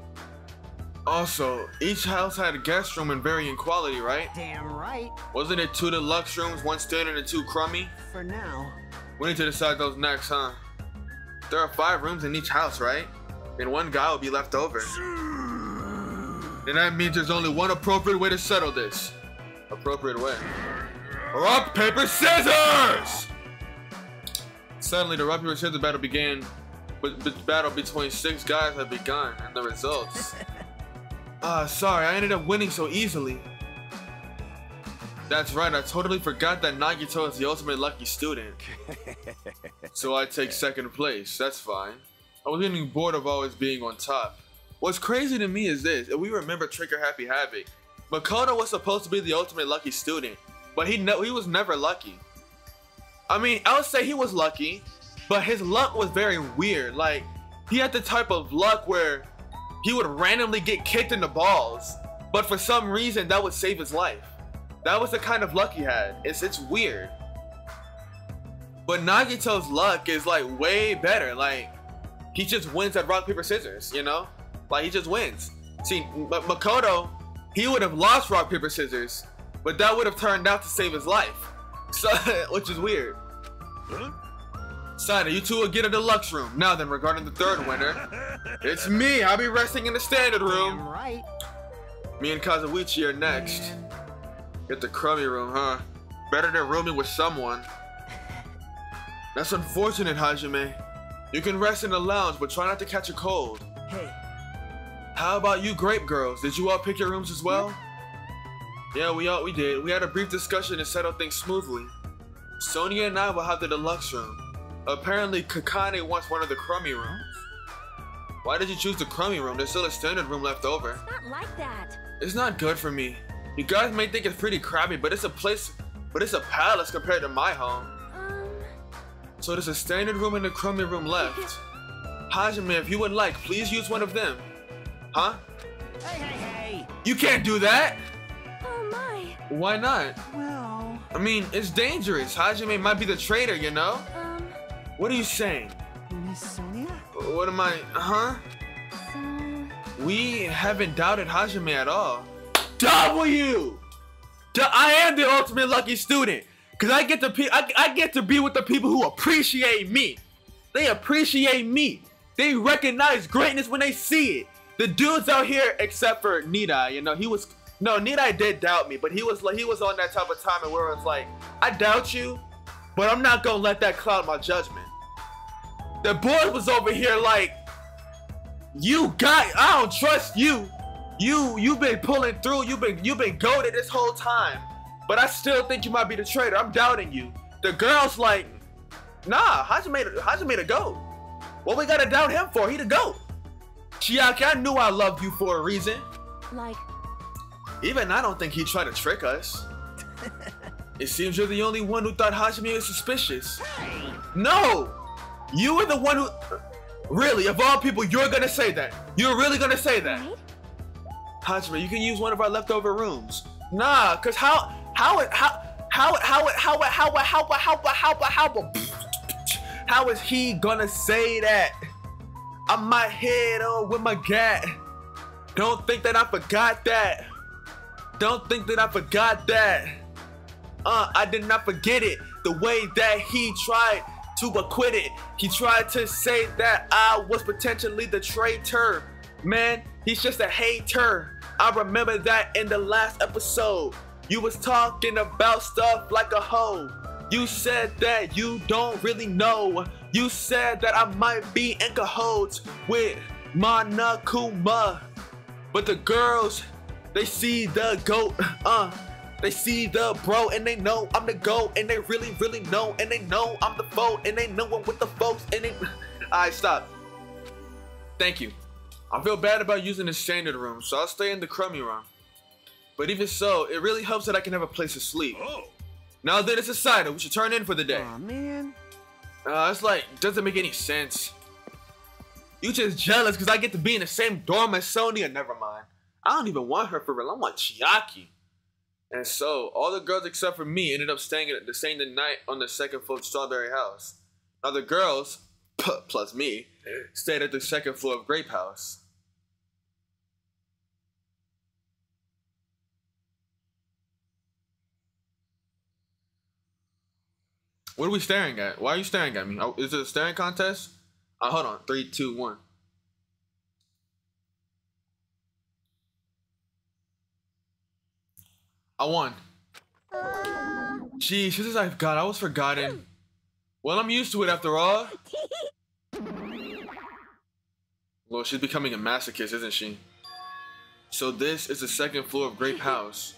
Speaker 1: Also, each house had a guest room in varying quality, right?
Speaker 3: damn right.
Speaker 1: Wasn't it two deluxe rooms, one standard and two crummy?
Speaker 3: For now.
Speaker 1: We need to decide those next, huh? There are five rooms in each house, right? And one guy will be left over. And that means there's only one appropriate way to settle this. Appropriate way. Rock, paper, scissors! Suddenly, the rock, paper, scissors battle began. But the battle between six guys had begun, and the results. Ah, sorry, I ended up winning so easily. That's right, I totally forgot that Nagito is the ultimate lucky student. so I take second place, that's fine. I was getting bored of always being on top. What's crazy to me is this, if we remember Trigger Happy Havoc, Makoto was supposed to be the ultimate lucky student, but he ne- he was never lucky. I mean, I would say he was lucky, but his luck was very weird. Like, he had the type of luck where he would randomly get kicked in the balls, but for some reason that would save his life. That was the kind of luck he had. It's it's weird. But Nagito's luck is like way better. Like he just wins at rock paper scissors, you know? Like he just wins. See, M- Makoto, he would have lost rock paper scissors, but that would have turned out to save his life. So, which is weird. Sada, you two will get a deluxe room. Now then, regarding the third winner, it's me. I'll be resting in the standard room.
Speaker 3: Damn right.
Speaker 1: Me and Kazuichi are next.
Speaker 3: Man.
Speaker 1: Get the crummy room, huh? Better than rooming with someone. That's unfortunate, Hajime. You can rest in the lounge, but try not to catch a cold.
Speaker 3: Hey,
Speaker 1: How about you, Grape Girls? Did you all pick your rooms as well? Yeah, we all we did. We had a brief discussion to settle things smoothly. Sonia and I will have the deluxe room. Apparently, Akane wants one of the crummy rooms. Why did you choose the crummy room? There's still a standard room left over.
Speaker 4: It's Not like that.
Speaker 1: It's not good for me. You guys may think it's pretty crappy, but it's a place, but it's a palace compared to my home.
Speaker 4: Um,
Speaker 1: So there's a standard room and a crummy room left. Hajime, if you would like, please use one of them. Huh?
Speaker 3: Hey, hey, hey!
Speaker 1: You can't do that!
Speaker 4: oh my.
Speaker 1: Why not?
Speaker 3: Well,
Speaker 1: I mean, it's dangerous. Hajime might be the traitor, you know?
Speaker 4: Um,
Speaker 1: What are you saying?
Speaker 3: Miss Sonia?
Speaker 1: What am I, huh?
Speaker 4: so.
Speaker 1: We haven't doubted Hajime at all. W! I am the ultimate lucky student. Cause I get to pe- I, I get to be with the people who appreciate me. They appreciate me. They recognize greatness when they see it. The dudes out here, except for Nidai, you know, he was no Nidai did doubt me, but he was like he was on that type of time and where it's like, I doubt you, but I'm not gonna let that cloud my judgment. The boy was over here like, you got I don't trust you. You you've been pulling through. You've been you've been goaded this whole time. But I still think you might be the traitor. I'm doubting you. The girl's like, nah, Hajime Hajime the goat. What we gotta doubt him for? He the goat. Chiaki, I knew I loved you for a reason.
Speaker 4: Like,
Speaker 1: Even I don't think he tried to trick us. it seems you're the only one who thought Hajime was suspicious. No! You were the one who. Really, of all people, you're gonna say that. You're really gonna say that.
Speaker 4: right?
Speaker 1: Hajime, you can use one of our leftover rooms. Nah, cause how how it how how how how how how it how how how how is he gonna say that? I'm my head on with my gat. Don't think that I forgot that. Don't think that I forgot that. Uh, I did not forget it. The way that he tried to acquit it. He tried to say that I was potentially the traitor. Man, he's just a hater. I remember that in the last episode. You was talking about stuff like a hoe. You said that you don't really know. You said that I might be in cahoots with Monokuma. But the girls, they see the goat, uh, they see the bro and they know I'm the goat and they really, really know and they know I'm the foe and they know I'm with the folks and they. Alright, stop. Thank you. I feel bad about using the standard room, so I'll stay in the crummy room. But even so, it really helps that I can have a place to sleep. Oh. Now that it's decided, we should turn in for the day.
Speaker 3: Aw, man.
Speaker 1: Uh, it's like, doesn't make any sense. You just jealous because I get to be in the same dorm as Sonia? Never mind. I don't even want her for real. I want Chiaki. And so, all the girls except for me ended up staying at the same the night on the second floor of Strawberry House. Now the girls, plus me, stayed at the second floor of Grape House. What are we staring at? Why are you staring at me? Oh, is it a staring contest? Uh, hold on. Three, two, one. I won.
Speaker 4: Uh,
Speaker 1: Gee, since I've got, I was forgotten. Well, I'm used to it after all. Well, she's becoming a masochist, isn't she? So this is the second floor of Grape House.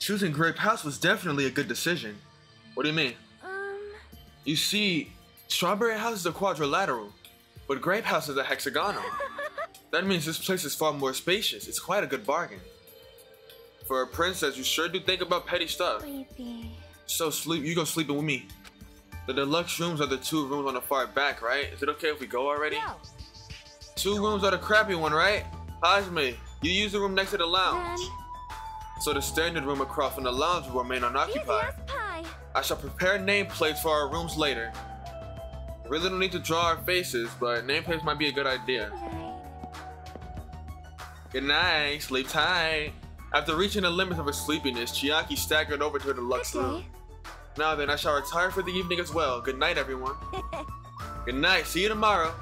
Speaker 1: Choosing Grape House was definitely a good decision. What do you mean?
Speaker 4: um,
Speaker 1: You see, Strawberry House is a quadrilateral, but Grape House is a hexagonal. That means this place is far more spacious. It's quite a good bargain. For a princess, you sure do think about petty stuff.
Speaker 4: sleepy.
Speaker 1: So sleep, you go sleeping with me. The deluxe rooms are the two rooms on the far back, right? Is it okay if we go already?
Speaker 4: No.
Speaker 1: Two rooms are the crappy one, right? Hajime, you use the room next to the lounge.
Speaker 4: Then,
Speaker 1: So the standard room across from the lounge will remain unoccupied. I shall prepare nameplates for our rooms later. Really don't need to draw our faces, but nameplates might be a good idea. Good night, sleep tight. After reaching the limits of her sleepiness, Chiaki staggered over to the deluxe
Speaker 4: Good
Speaker 1: room. Now then, I shall retire for the evening as well. Good night, everyone. Good night. See you tomorrow.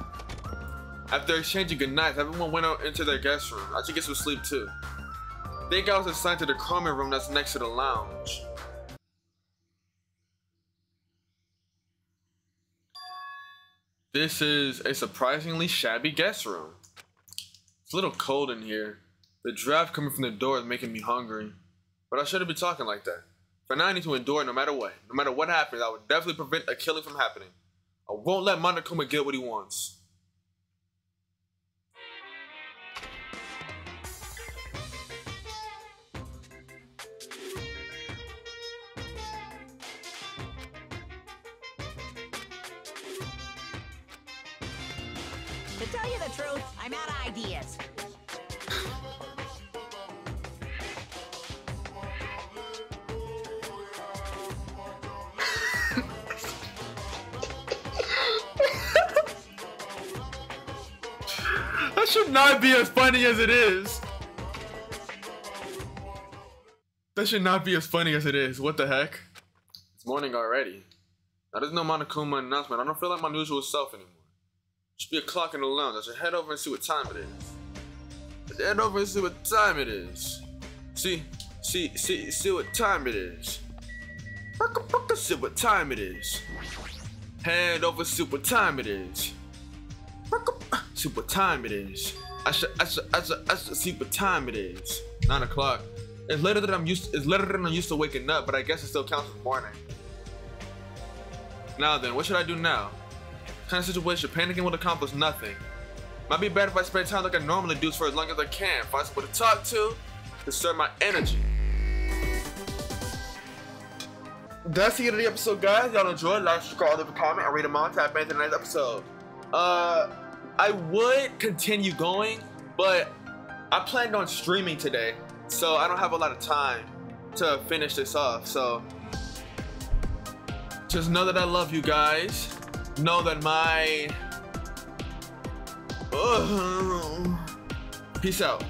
Speaker 1: After exchanging good nights, everyone went out into their guest room. I should get some sleep too. I think I was assigned to the common room that's next to the lounge. This is a surprisingly shabby guest room. It's a little cold in here. The draft coming from the door is making me hungry. But I shouldn't be talking like that. For now, I need to endure no matter what. No matter what happens, I will definitely prevent a killing from happening. I won't let Monokuma get what he wants.
Speaker 2: To tell you the truth, I'm out of ideas.
Speaker 1: That should not be as funny as it is. That should not be as funny as it is. What the heck? It's morning already. Now there's no Monokuma announcement. I don't feel like my usual self anymore. Be a clock in the lounge. I should head over and see what time it is. Head over and see what time it is. See, see, see, see what time it is. See what time it is. Head over, see what time it is. See what time it is. I should, I should, I should, I should see what time it is. Nine o'clock. It's later than I'm used. It's later than I'm used to waking up, but I guess it still counts as morning. Now then, what should I do now? Kind of situation, panicking will accomplish nothing. Might be better if I spend time like I normally do for as long as I can. Find someone to talk to, conserve my energy. That's the end of the episode, guys. Y'all enjoyed? Like, subscribe, leave a comment, and read them on. Tap into the next episode. Uh, I would continue going, but I planned on streaming today, so I don't have a lot of time to finish this off. So just know that I love you guys. Know that my. Ugh. Peace out.